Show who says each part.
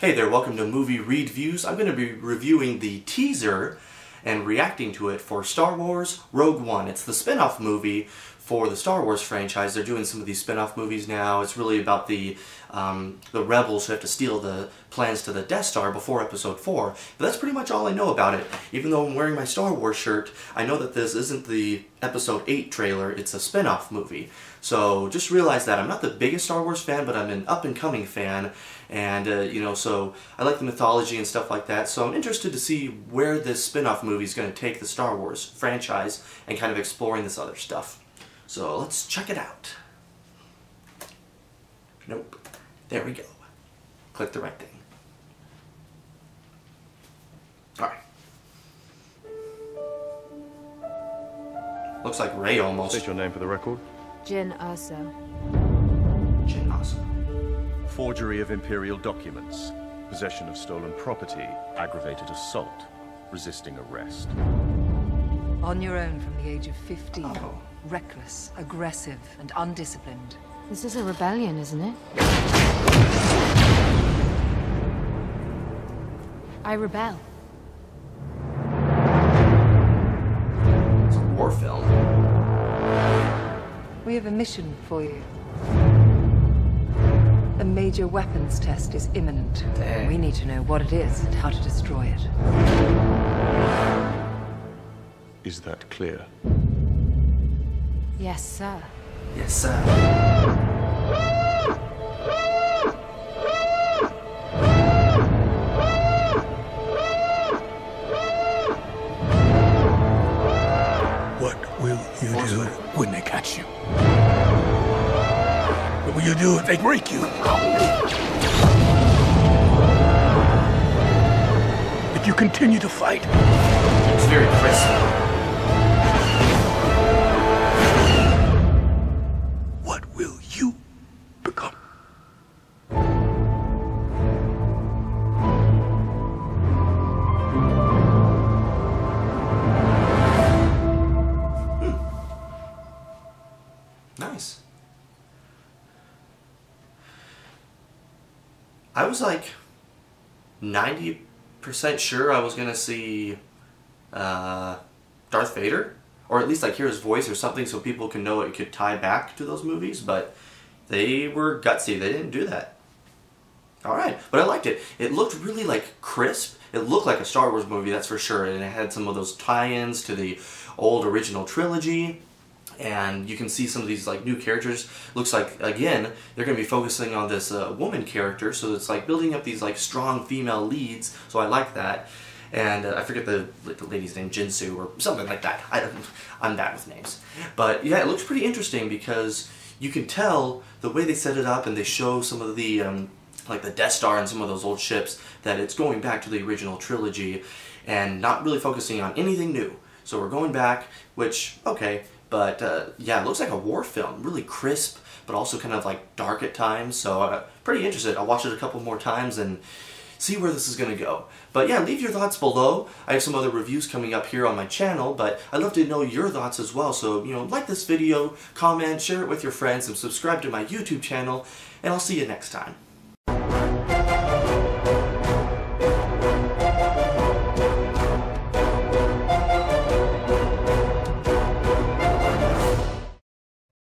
Speaker 1: Hey there, welcome to Movie Reedviews. I'm going to be reviewing the teaser and reacting to it for Star Wars Rogue One. It's the spin-off movie for the Star Wars franchise. They're doing some of these spin-off movies now. It's really about the um, the rebels who have to steal the plans to the Death Star before Episode 4. But that's pretty much all I know about it. Even though I'm wearing my Star Wars shirt, I know that this isn't the Episode 8 trailer, it's a spin-off movie. So just realize that. I'm not the biggest Star Wars fan, but I'm an up-and-coming fan. And, uh, you know, so I like the mythology and stuff like that. So I'm interested to see where this spin-off movie is going to take the Star Wars franchise and kind of exploring this other stuff. So let's check it out. Nope. There we go. Click the right thing. Alright. Looks like Rey almost.
Speaker 2: State your name for the record.
Speaker 3: Jyn Erso.
Speaker 1: Jyn Erso.
Speaker 2: Forgery of imperial documents, possession of stolen property, aggravated assault, resisting arrest.
Speaker 4: On your own from the age of 15.
Speaker 1: Oh.
Speaker 4: Reckless, aggressive, and undisciplined.
Speaker 3: This is a rebellion, isn't it? I rebel.
Speaker 1: It's a war film.
Speaker 4: We have a mission for you. A major weapons test is imminent.
Speaker 1: Dang.
Speaker 4: We need to know what it is and how to destroy it.
Speaker 2: Is that clear?
Speaker 3: Yes, sir.
Speaker 1: Yes, sir.
Speaker 5: What will you do when they catch you? What will you do if they break you? If you continue to fight,
Speaker 1: It's very crisp. Nice. I was like 90% sure I was going to see uh, Darth Vader, or at least like hear his voice or something so people can know it could tie back to those movies, but they were gutsy. They didn't do that. All right, but I liked it. It looked really like crisp. It looked like a Star Wars movie, that's for sure, and it had some of those tie-ins to the old original trilogy and you can see some of these like new characters. Looks like again they're going to be focusing on this uh, woman character. So it's like building up these like strong female leads. So i like that. And uh, i forget the, the lady's name jinsu or something like that. I, i'm bad with names. But yeah it looks pretty interesting because you can tell the way they set it up and they show some of the um, like the Death Star and some of those old ships that it's going back to the original trilogy and not really focusing on anything new. So we're going back, which, okay, but uh, yeah, it looks like a war film. Really crisp, but also kind of like dark at times. So uh, pretty interested. I'll watch it a couple more times and see where this is going to go. But yeah, leave your thoughts below. I have some other reviews coming up here on my channel, but I'd love to know your thoughts as well. So, you know, like this video, comment, share it with your friends, and subscribe to my YouTube channel, and I'll see you next time.